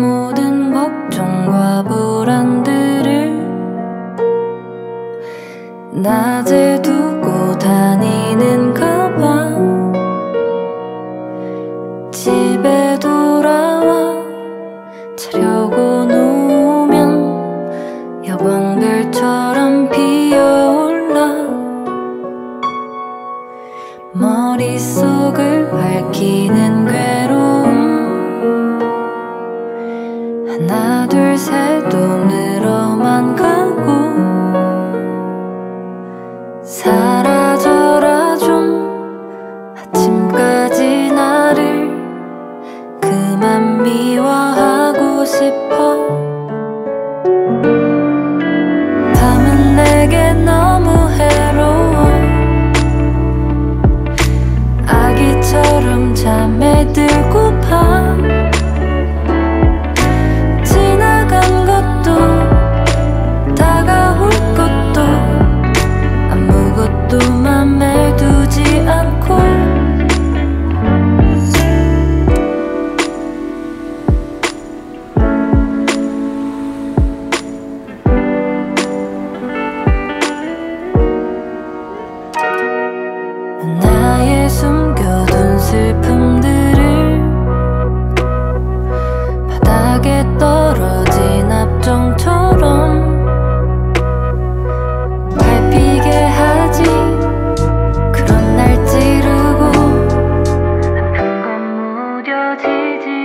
모든 걱정과 불안들을 낮에 두고 다니는 가방 집에 돌아와 자려고 누우면 여광별처럼 피어올라 머릿속을 핥히는 하나 둘셋도 늘어만 가고 사라져라 좀. 아침까지 나를 그만 미워하고 싶어 已经。